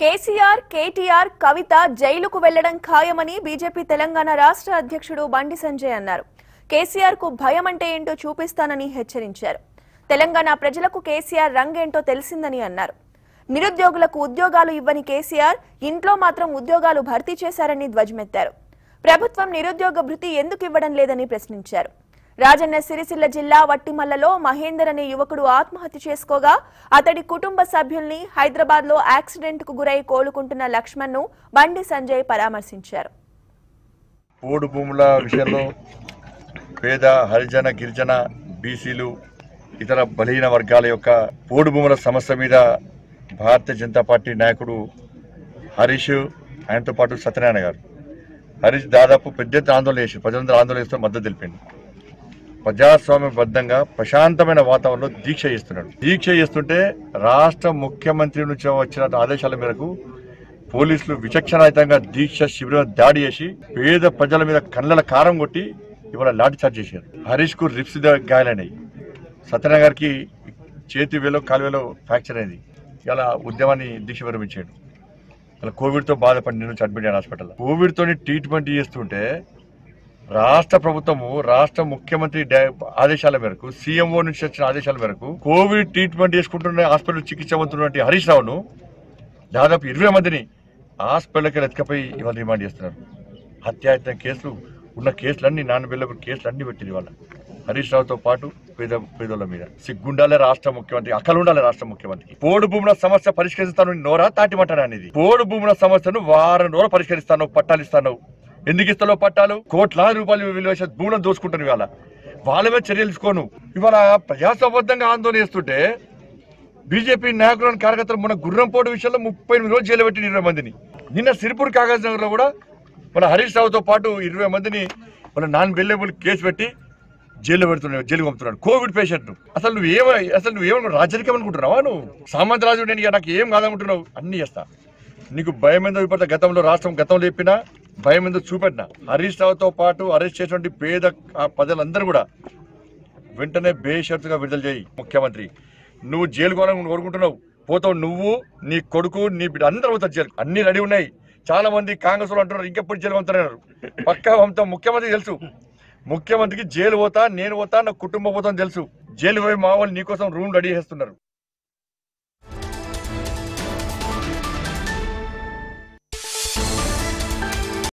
కేసీఆర్ కేటీఆర్ కవిత జైలుకు వెళ్ళడం ఖాయమని బీజేపీ తెలంగాణ రాష్ట్ర అధ్యక్షుడు బండి సంజయ్ అన్నారు. కేసీఆర్కు భయం అంటే ఏంటో చూపిస్తానని హెచ్చరించారు. తెలంగాణ ప్రజలకు కేసీఆర్ రంగేంటో తెలిసిందని అన్నారు. నిరుద్యోగులకు ఉద్యోగాలు ఇవ్వని కేసీఆర్ ఇంట్లో మాత్రం ఉద్యోగాలు భర్తీ చేశారని ధ్వజమెత్తారు. ప్రభుత్వం నిరుద్యోగ భృతి ఎందుకు ఇవ్వడం లేదని ప్రశ్నించారు. రాజన్న సిరిసిల్ల జిల్లా వట్టిమల్లలో మహేందర్ అనే యువకుడు ఆత్మహత్య చేసుకోగా అతడి కుటుంబ సభ్యుల్ని హైదరాబాద్లో యాక్సిడెంట్కు గురై కోలుకుంటున్న లక్ష్మణ్ను బండి సంజయ్ పరామర్శించారు. పోడు భూముల విషయంలో పేద హరిజన గిరిజన బీసీలు ఇతర బలహీన వర్గాల యొక్క పోడు భూముల సమస్య మీద భారతీయ జనతా పార్టీ నాయకుడు హరీష్ ఆయనతో పాటు సత్యనారాయణ గారు. హరీష్ దాదాపు పెద్ద ఆందోళన చేసి ప్రజలందరూ ఆందోళన చేస్తూ మద్దతు తెలిపింది. ప్రజాస్వామ్యబద్ధంగా ప్రశాంతమైన వాతావరణంలో దీక్ష చేస్తున్నాడు. దీక్ష చేస్తుంటే రాష్ట్ర ముఖ్యమంత్రి నుంచి వచ్చిన ఆదేశాల మేరకు పోలీసులు విచక్షణాయుతంగా దీక్ష శిబిరం దాడి చేసి పేద ప్రజల మీద కళ్ళల కారం కొట్టి ఇవాళ లాఠీ చార్జ్ చేశారు. హరీష్కు రిప్స్ ద- గాయాలైనాయి సత్యనారాయణ గారికి చేతి వేలో కాలువేలో ఫ్రాక్చర్ అయింది. ఇలా ఉద్యమాన్ని దీక్ష విరమించాడు. ఇలా కోవిడ్తో బాధపడి నేను అడ్మిట్ అయ్యాను హాస్పిటల్ కోవిడ్తో ట్రీట్మెంట్ చేస్తుంటే రాష్ట్ర ప్రభుత్వము రాష్ట్ర ముఖ్యమంత్రి ఆదేశాల మేరకు సీఎంఓ నుంచి వచ్చిన ఆదేశాల మేరకు కోవిడ్ ట్రీట్మెంట్ చేసుకుంటున్న హాస్పిటల్ చికిత్స పొందుతున్నటువంటి హరీష్ రావును దాదాపు ఇరవై మందిని హాస్పిటల్కి ఎత్తుకపోయి ఇవాళ రిమాండ్ చేస్తున్నారు. హత్యాయత్న కేసులు ఉన్న కేసులన్నీ నాన్ కేసులు అన్ని పెట్టింది వాళ్ళ హరీష్ రావుతో పాటు పేద పేదోళ్ళ మీద. సిగ్గుండాలే రాష్ట్ర ముఖ్యమంత్రి అక్కలు ఉండాలి రాష్ట్ర ముఖ్యమంత్రి పోడు భూముల సమస్య పరిష్కరిస్తాను నోరా తాటిమంటాను అనేది. పోడు భూముల సమస్యను వారం రోజులు పరిష్కరిస్తాను పట్టాలు ఇస్తాను ఎందుకు ఇస్తాలో పట్టాలు? కోట్లాది రూపాయలు విలువ భూములను దోచుకుంటాను ఇవాళ. వాళ్ళ మీద చర్యలు తీసుకోను. ఇవాళ ప్రజాసబద్ధంగా ఆందోళన చేస్తుంటే బీజేపీ నాయకులను కార్యకర్తలు మన గుర్రంపోటు విషయంలో ముప్పై ఎనిమిది రోజులు జైలు పెట్టిన ఇరవై మందిని. నిన్న సిరిపూర్ కాగజ్ నగర్లో కూడా మన హరీష్ రావుతో పాటు ఇరవై మందిని మన నాన్ వెల్లేబుల్ కేసు పెట్టి జైల్లో పెడుతున్నాడు జైలు పంపుతున్నాడు కోవిడ్ పేషెంట్ అసలు నువ్వు ఏమ అసలు నువ్వు ఏమను రాజరికం అనుకుంటున్నావా నువ్వు? సామంతరాజు నేను నాకు ఏం కాదనుకుంటున్నావు? అన్ని చేస్తా. నీకు భయం ఏందో ఇప్పుడు గతంలో రాష్ట్రం గతంలో చెప్పినా భయం ఎందుకు చూపెట్టిన? హరీష్ రావుతో పాటు అరెస్ట్ చేసినటువంటి పేద ప్రజలందరూ కూడా వెంటనే బేషరతుగా విడుదల చేయి ముఖ్యమంత్రి. నువ్వు జైలు కోవాలని కోరుకుంటున్నావు. పోతావు నువ్వు నీ కొడుకు నీ బిడ్డ అందరూ పోతారు జైలు అన్ని రెడీ ఉన్నాయి. చాలా మంది కాంగ్రెస్ వాళ్ళు అంటున్నారు ఇంకెప్పుడు జైలు పంపుతున్నారు పక్కా పంపుతాం. ముఖ్యమంత్రి తెలుసు. ముఖ్యమంత్రికి జైలు పోతా నేను పోతా నా కుటుంబం పోతా తెలుసు. జైలు పోయి మా వాళ్ళు నీకోసం రూమ్ రెడీ చేస్తున్నారు.